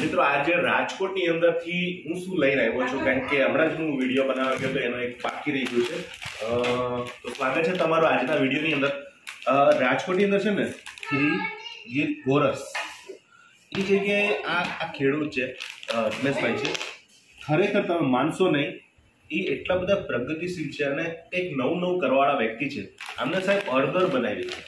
મિત્રો, આજે રાજકોટની અંદરથી હું શું લઈને આવ્યો છું? કારણ કે હમણાં જ હું વીડિયો બનાવવા ગયો તો એનો એક બાકી રહી ગયું છે. તો સ્વાગત છે તમારો આજના વિડીયોની અંદર. રાજકોટની અંદર છે ને શ્રી ગીર, ગોરસ. એ જગ્યાએ આ આ ખેડૂત છે રમેશભાઈ છે. ખરેખર તમે માનશો નહીં, એ એટલા બધા પ્રગતિશીલ છે અને એક નવું નવું કરવાવાળા વ્યક્તિ છે. આમને સાહેબ અડધર બનાવી છે.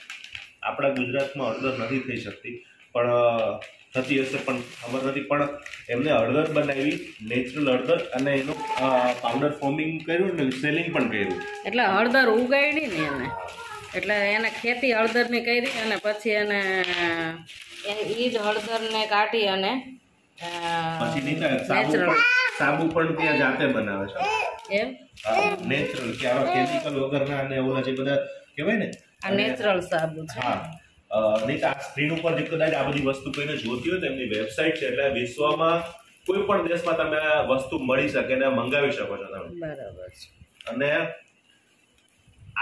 આપણા ગુજરાતમાં અડધર નથી થઈ શકતી, પણ થતી હશે પણ ખબર નથી. પણ એમને હળદર બનાવી નેચરલ હળદર અને એનો પાવડર ફોર્મિંગ કર્યું ને સેલિંગ પણ કર્યું. એટલે હળદર ઉગાડી ને એને. એટલે એને ખેતી હળદરની કરી અને પછી એને એ જ હળદરને કાઢી અને પછી સાબુ પણ સાબુ પણ ત્યાં જાતે બનાવે છે. એમ? નેચરલ કે આવા કેમિકલ વગરના અને ઓલા જે બધા કહેવાય ને આ નેચરલ સાબુ છે. હા. નહીં આ સ્ક્રીન ઉપર જે કદાચ આ બધી વસ્તુ કોઈને જોતી હોય તો એમની વેબસાઇટ છે એટલે વિશ્વમાં કોઈ પણ દેશમાં તમે આ વસ્તુ મળી શકે ને મંગાવી શકો છો તમે. બરાબર છે. અને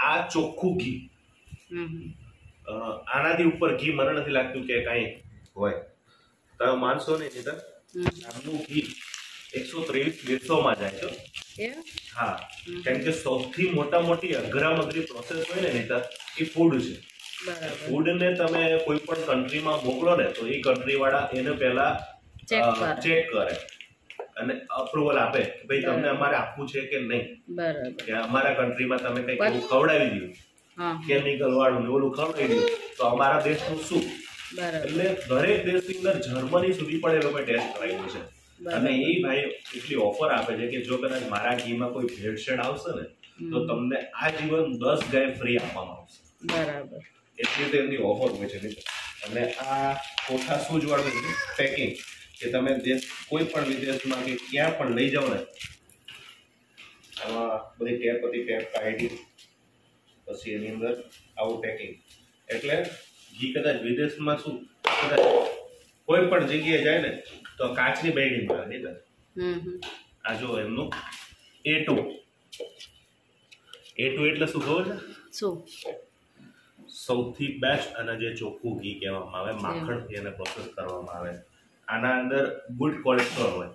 આ ચોખ્ખું ઘી. આનાથી ઉપર ઘી મને નથી લાગતું કે કાંઈ હોય. તમે માનશો નહીં નીતર આમનું ઘી એકસો ત્રેવીસ દેશોમાં જાય છે. હા. કેમ કે સૌથી મોટા મોટી અઘરામ અઘરી પ્રોસેસ હોય ને નીતર એ ફૂડ છે. ફૂડને તમે કોઈ પણ કન્ટ્રીમાં મોકલો ને તો એ કન્ટ્રી વાળા એને પહેલા ચેક કરે. અને અપ્રુવલ આપે કે ભાઈ તમને અમારે આપવું છે કે નહીં. કે અમારા કન્ટ્રીમાં તમે કંઈક એવું ખવડાવી દીધું કેમિકલ વાળું ને ઓલું ખવડાવી દીધું તો અમારા દેશનું શું? એટલે દરેક દેશની અંદર જર્મની સુધી પણ એ લોકો ટેસ્ટ કરાવ્યું છે. અને એ ભાઈ એટલી ઓફર આપે છે કે જો કદાચ મારા ઘીમાં કોઈ ભેળસેળ આવશે ને તો તમને આ જીવન દસ ગાય ફ્રી આપવામાં આવશે. બરાબર. એટલી રીતે એમની ઓફર હોય છે મિત્રો. અને આ કોઠા સૂજ વાળું પેકિંગ કે તમે દેશ કોઈ પણ વિદેશમાં કે ક્યાં પણ લઈ જાઓ ને આમાં બધી ટેપ હતી ટેપ કાઢી પછી એની અંદર આવું પેકિંગ એટલે ઘી કદાચ વિદેશમાં શું કદાચ કોઈ પણ જગ્યાએ જાય ને તો કાચની બેડીમાં મળે નહીં તો હમ હમ. આ જો એમનું એ ટુ એ ટુ એટલે શું ખબર છે? શું? સૌથી બેસ્ટ અને જે ચોખ્ખું ઘી કહેવામાં આવે માખણથી એને પ્રોસેસ કરવામાં આવે. આના અંદર ગુડ કોલેસ્ટ્રોલ હોય.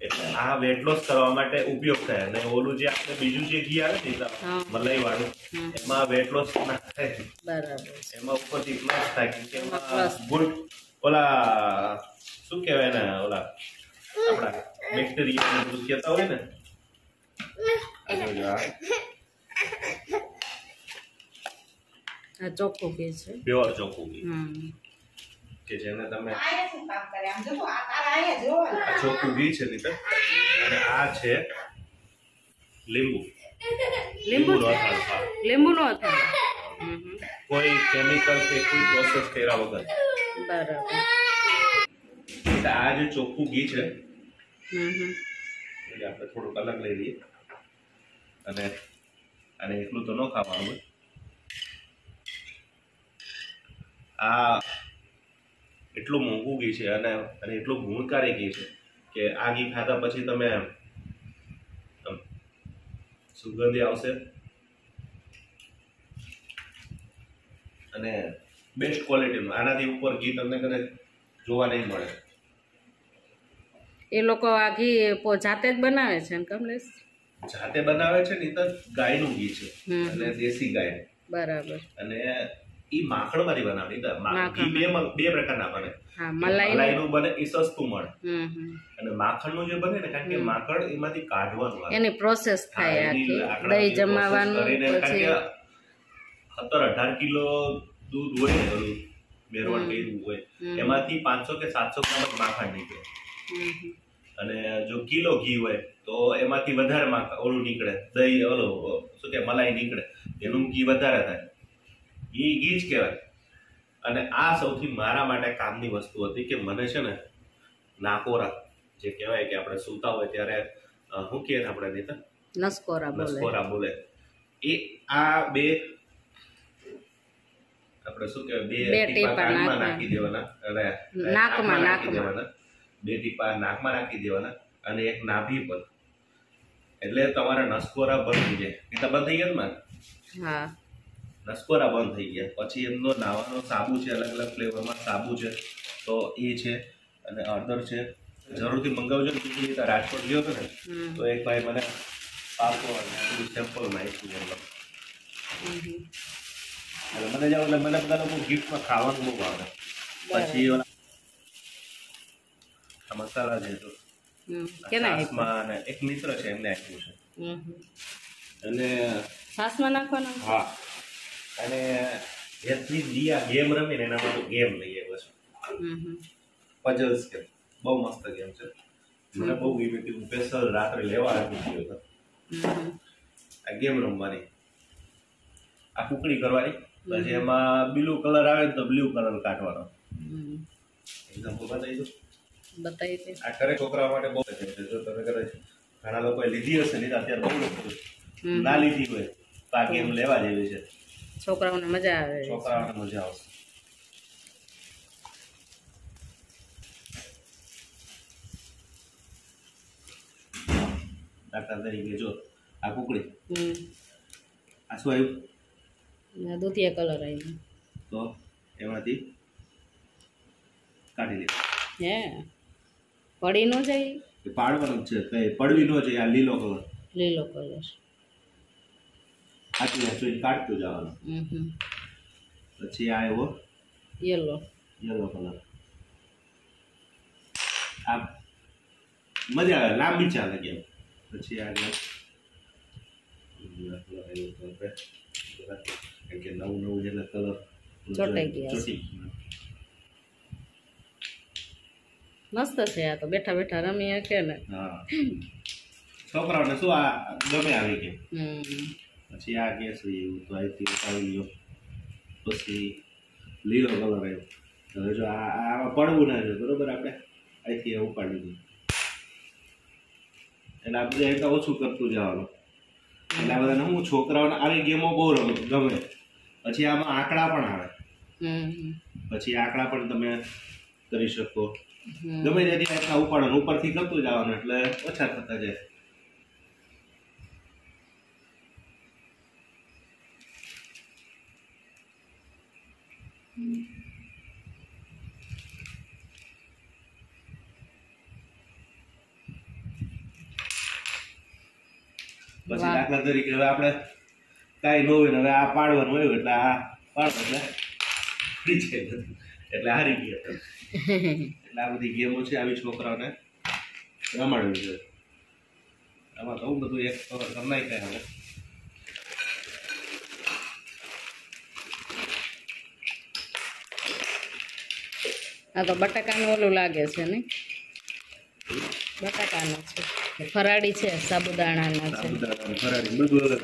એટલે આ વેટ લોસ કરવા માટે ઉપયોગ થાય. અને ઓલું જે આપણે બીજું જે ઘી આવે ને. મલાઈ વાળું એમાં વેટ લોસ ના થાય. એમાં ઉપરથી પ્લસ થાય. કે એમાં ગુડ ઓલા શું કહેવાય ને ઓલા આપણા બેક્ટેરિયા બધું કહેતા હોય ને. આ ચોખ્ખું ઘી છે. પ્યોર ચોખ્ખું ઘી. હમ. કે જેને તમે આયા શું કામ કરે? આમ જો આ તારા આયા જો આ ચોખ્ખું ઘી છે નીતર અને આ છે લીંબુ. લીંબુ હા. લીંબુનો અથાણું. કોઈ કેમિકલ કે કોઈ પ્રોસેસ કર્યા વગર. બરાબર. એટલે આ જે ચોખ્ખું ઘી છે હમ હમ. એટલે આપણે થોડુંક અલગ લઈ લઈએ. અને અને એટલું તો ન ખાવાનું હોય. આ એટલું મોંઘું ઘી છે અને અને એટલું ગુણકારી ઘી છે કે આ ઘી ખાધા પછી તમે સુગંધી આવશે. અને બેસ્ટ ક્વોલિટીનું આનાથી ઉપર ઘી તમને કદાચ જોવા નહીં મળે. એ લોકો આ ઘી જાતે જ બનાવે છે ને કમલેશ? જાતે બનાવે છે ને એ તો ગાયનું ઘી છે. અને દેશી ગાય બરાબર. અને ઈ માખણ મારી માખણ. ઘી બે બે પ્રકારના બને. મલાઈ નું બને એ સસ્તું મળે. અને માખણનું જે બને ને કારણ કે માખણ એમાંથી કાઢવાનું એની પ્રોસેસ થાય આખી. દહીં જમાવાનું પછી સત્તર અઢાર કિલો દૂધ હોય ને બધું મેરવણ કર્યું હોય એમાંથી પાંચસો કે સાતસો ગ્રામ માખણ નીકળે. અને જો કિલો ઘી હોય તો એમાંથી વધારે માખ ઓલું નીકળે દહીં ઓલું શું કે મલાઈ નીકળે. એનું ઘી વધારે થાય. એ ઘી જ કહેવાય. અને આ સૌથી મારા માટે કામની વસ્તુ હતી કે મને છે ને નાકોરા જે કહેવાય કે આપણે સૂતા હોય ત્યારે શું કહે ને આપણે નેતા નસકોરા બોલે. નસકોરા બોલે. એ આ બે આપણે શું કહેવાય બે ટીપા કાનમાં નાખી દેવાના. અને નાકમાં, નાખી દેવાના. બે ટીપા નાકમાં નાખી દેવાના અને એક નાભી પર એટલે તમારા નસકોરા બંધ થઈ જાય. એ તો બંધ થઈ ગયા ને હા. નસકોરા બંધ થઈ ગયા. પછી એમનો નાવાનો સાબુ છે અલગ અલગ ફ્લેવરમાં સાબુ છે તો એ છે અને અર્ધર છે. જરૂરથી મંગાવજો ને રાજકોટ ગયો હતો ને તો એક ભાઈ મને પાકો અને આ બધું સેમ્પલમાં આપ્યું એમ હમ. એટલે મને જાવ એટલે મને બધા લોકો ગિફ્ટમાં ખાવાનું બહુ ભાવે. પછી આ મસાલા છે તો? એક મિત્ર છે એમને આપ્યું છે. અને સાસમાં નાખવાનું? હા. અને જેથી દિયા ગેમ રમી ને એના માટે ગેમ લઈએ બસ. પઝલ્સ ગેમ બહુ મસ્ત ગેમ છે. મને બહુ ગમી હતી હું સ્પેશિયલ રાત્રે લેવા આવી ગયો હતો. આ ગેમ રમવાની. આ કુકડી કરવાની. પછી એમાં બ્લુ કલર આવે તો બ્લુ કલર કાઢવાનો. એકદમ એક્ઝામ્પલ બતાવી દો બતાવી દે. આ કરે છોકરા માટે બહુ છે. જો તમે કરે ઘણા લોકોએ લીધી હશે નહીં અત્યારે બહુ લોકો ના લીધી હોય તો આ ગેમ લેવા જેવી છે. છોકરાઓને મજા આવે છોકરાઓને મજા આવશે. દાખલા તરીકે જો આ કુકડી. આ શું આવ્યું? ને દૂધિયા કલર આવી તો એમાંથી કાઢી લે. હે? પડી ન જાય. પાડવાનું છે કઈ પડવી ન જાય આ લીલો કલર લીલો કલર આટલું આટલું કાઢતું જવાનું. પછી આ આવ્યો યલો યલો કલર આ મજા આવે લાંબી ચાલે કેમ પછી આ કે નવું નવું જેટલા કલર ગયા છે. મસ્ત છે આ તો બેઠા બેઠા રમી શકે ને. છોકરાઓને શું આ ગમે આવી ગયું હમ. પછી આ ગેસ એવું તો અહીંથી ઉપાડી લ્યો. પછી લીલો કલર આવ્યો. હવે જો આ આમાં પડવું ના છે બરોબર આપણે? અહીંથી ઉપાડી દઈએ. એટલે આ બધું એક ઓછું કરતું જવાનું. એટલે આ બધાને હું છોકરાઓને આવી ગેમો બહુ રમે ગમે. પછી આમાં આંકડા પણ આવે. પછી આંકડા પણ તમે કરી શકો. ગમે ત્યાંથી આટલા ઉપાડવાનું ઉપરથી કરતું જવાનું એટલે ઓછા થતા જાય. પછી. દાખલા તરીકે હવે આપણે કાંઈ ન હોય ને હવે આ પાડવાનું હોય એટલે આ પાડો એટલે ફ્રી છે એટલે હારી ગયો એટલે આ બધી ગેમો છે આવી છોકરાઓને રમાડવી જોઈએ. આમાં તો બધું એક કવર કરનાય કાંઈ હવે. આ તો બટાકાનું ઓલું લાગે છે ને બટાકાનો છે. ફરાળી છે સાબુદાણાના છે. સાબુદાણા, ફરાળી બધું અલગ